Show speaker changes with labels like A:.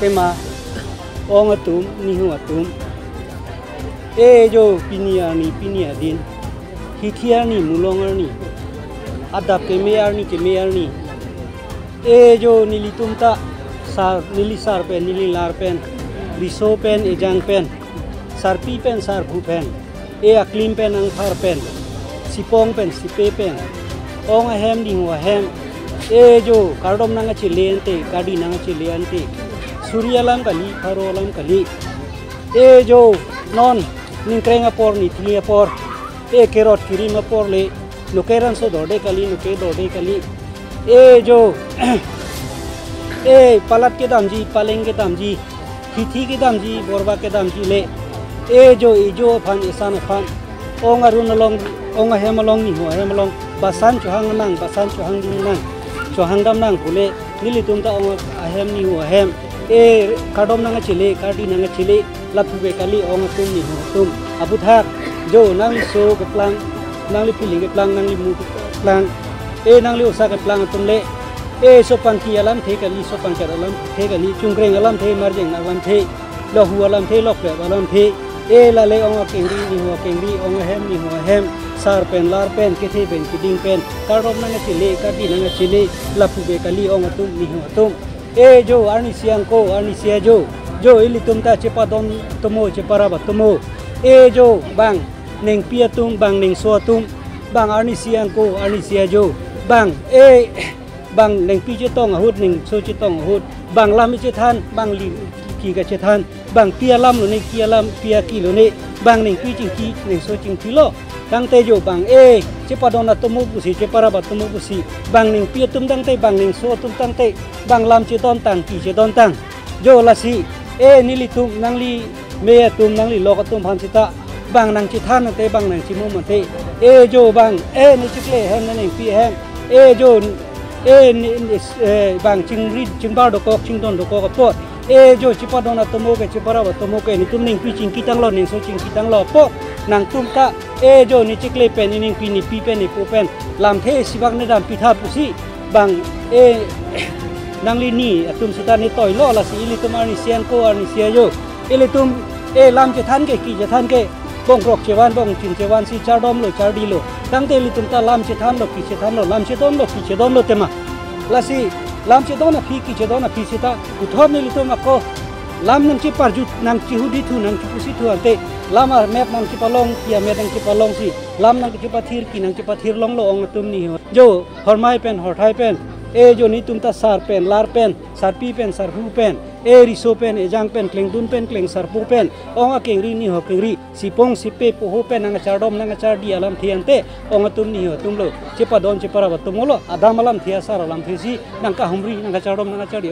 A: tema ong atum ni hu atum e jo pinia ni pinia din. Hikia ni mulongar ni. Adap ke mear ni ke mear ni. E jo nilitum ta. Sar nili sar pen nili lar pen. Riso pen ejang pen. Sarpi pen sar bu pen. E aklim pen ang thar pen. Sipong pen sipe pen. Ong hem ding wa hem. E jo kardom nanga chilente kadi nanga chilente surya surialang kali karolang kali e jo non, ningkrenga por nitlia por. E kerot kirima por le, nukeran सो दौड़े कली nuke दौड़े कली ए जो ए पलट के दाम जी पलेंग के दाम जी हिथी के दाम जी बोरबा के दाम जी ले ए जो ए जो फन इसान फन ओंग अरुण लोंग ओंग हेम लोंग नि हो हेम लोंग बसान चुहांग नंग बसान चुहांग नंग चुहांग दम नंग हुले निली तुम तो ओंग हेम नि हो हेम เอคาดอมนังชิเลคาดีนังชิเลลับเวกาลีองตุมนี่หงตุมอบุทักโจนังโซกับพลังนังลิพิลิกับพลังนังลิมูกับพลังเอนังลิอุสากับพลังตุมเลเอสปังคีอลัมเทกาลีสปังคีอลัมเทกาลีจุงเกรงอลัมเทมารจังอลัมเทลอหัวอลัมเทลอกแบบอลัมเทเอลาเลองเกงดีนี่หัวเกงดีองเฮมนี่หัวเฮมซาร์เป็นลาร์เป็นกิเทเป็นกิดิงเป็นการรบนังชิเลคาดีนังชิเลลับเวกาลีองตุมนี่หัวตุม e jo arni siang ko arni sia e, jo. Jo, ili tum ta cepa dom tumo cepara ba tumo e jo, bang, neng pia tum bang, neng so tum bang arni siang ko arni sia e, jo. Bang e bang, neng pi che tong hut, neng so che tong hut. Bang, lam e che than, bang, li, ki ga che than. Bang, pia lam lo ne kia lam, pia ki lo ne. Bang, neng pi ching ki, neng so ching ki lo. Dang te jo, bang e che pa dona tumu busi che para ba tumu busi bang neng pia tum dang te bang neng so tum tang te bang lam che don tang ki che don tang jo la si e nili tum nang li me à tum nang li lo ka tum phan ta. Bang nang chi than te bang nang chi mu man te e jo bang e ni chi kle hem nang pi hen e jo e ni bang ching ri ching ba do ko ching don do ko po e jo chi pa don na tomo ke chi ba tomo ke ni tum ning pi ching lo ning so ching lo po nang tum ka. E jo ni chi kle pen ni ning pi ni pi pen ni po pen. Lam the si bang ne dam pi si bang e nang li ni atum sita ni toy lo la si li tum ani sian ko ani sia yo. Ili tum e lam che than ke ki che than ke bong rok che wan bong chin che wan si char dom lo char di lo. Tang te li tum ta lam che than lo ki che than lo lam che dom lo ki che dom lo tema la si lam che dom na phi ki che dom na phi si ta u thom ni li tum ko lam nang chi par ju nang chi hu di thu nang chi pu si thu ante lam ar map nang chi pa long kia map nang chi pa long si lam nang chi pa thir ki nang chi pa thir long lo ong tum ni ho jo hormai pen horthai pen e jo ni tum ta sar pen lar pen sar pi pen e riso pen e jang pen kleng dun pen kleng sar pu pen. Onga kengri ni ho kengri sipong sipe pu ho pen nang char dom nang char di alam thian te onga tum ni ho tum lo. Chepa don chepara ba tum lo. Adam alam thia sar alam thisi nang ka humri nang char dom nang char di